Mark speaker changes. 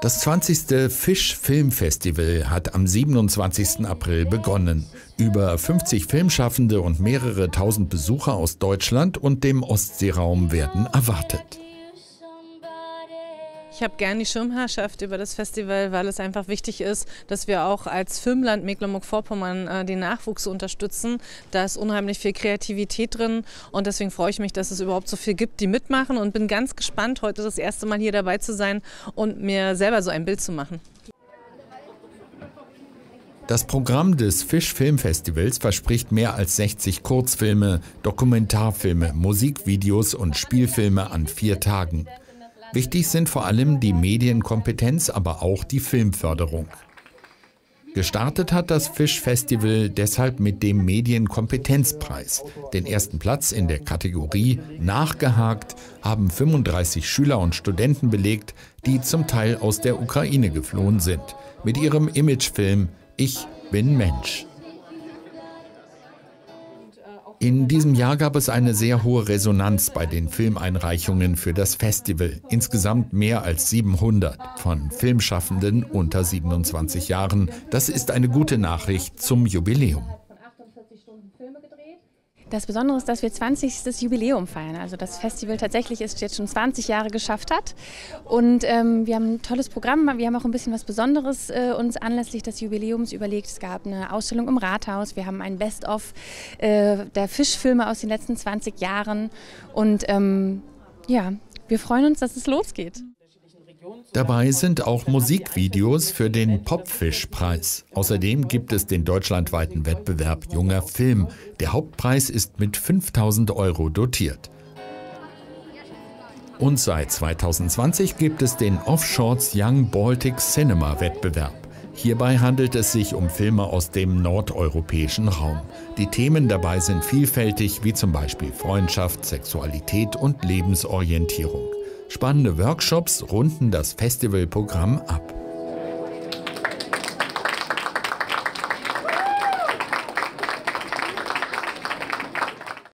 Speaker 1: Das 20. Fisch Filmfestival hat am 27. April begonnen. Über 50 Filmschaffende und mehrere tausend Besucher aus Deutschland und dem Ostseeraum werden erwartet.
Speaker 2: Ich habe gern die Schirmherrschaft über das Festival, weil es einfach wichtig ist, dass wir auch als Filmland Mecklenburg-Vorpommern äh, den Nachwuchs unterstützen. Da ist unheimlich viel Kreativität drin und deswegen freue ich mich, dass es überhaupt so viel gibt, die mitmachen und bin ganz gespannt, heute das erste Mal hier dabei zu sein und mir selber so ein Bild zu machen.
Speaker 1: Das Programm des Fisch Filmfestivals verspricht mehr als 60 Kurzfilme, Dokumentarfilme, Musikvideos und Spielfilme an vier Tagen. Wichtig sind vor allem die Medienkompetenz, aber auch die Filmförderung. Gestartet hat das Fischfestival deshalb mit dem Medienkompetenzpreis. Den ersten Platz in der Kategorie Nachgehakt haben 35 Schüler und Studenten belegt, die zum Teil aus der Ukraine geflohen sind, mit ihrem Imagefilm Ich bin Mensch. In diesem Jahr gab es eine sehr hohe Resonanz bei den Filmeinreichungen für das Festival. Insgesamt mehr als 700 von Filmschaffenden unter 27 Jahren. Das ist eine gute Nachricht zum Jubiläum.
Speaker 3: Das Besondere ist, dass wir 20. Jubiläum feiern. Also das Festival tatsächlich ist jetzt schon 20 Jahre geschafft hat. Und ähm, wir haben ein tolles Programm. Wir haben auch ein bisschen was Besonderes äh, uns anlässlich des Jubiläums überlegt. Es gab eine Ausstellung im Rathaus. Wir haben ein Best-of äh, der Fischfilme aus den letzten 20 Jahren. Und ähm, ja, wir freuen uns, dass es losgeht.
Speaker 1: Dabei sind auch Musikvideos für den Popfischpreis. Außerdem gibt es den deutschlandweiten Wettbewerb Junger Film. Der Hauptpreis ist mit 5000 Euro dotiert. Und seit 2020 gibt es den Offshores Young Baltic Cinema Wettbewerb. Hierbei handelt es sich um Filme aus dem nordeuropäischen Raum. Die Themen dabei sind vielfältig, wie zum Beispiel Freundschaft, Sexualität und Lebensorientierung. Spannende Workshops runden das Festivalprogramm ab.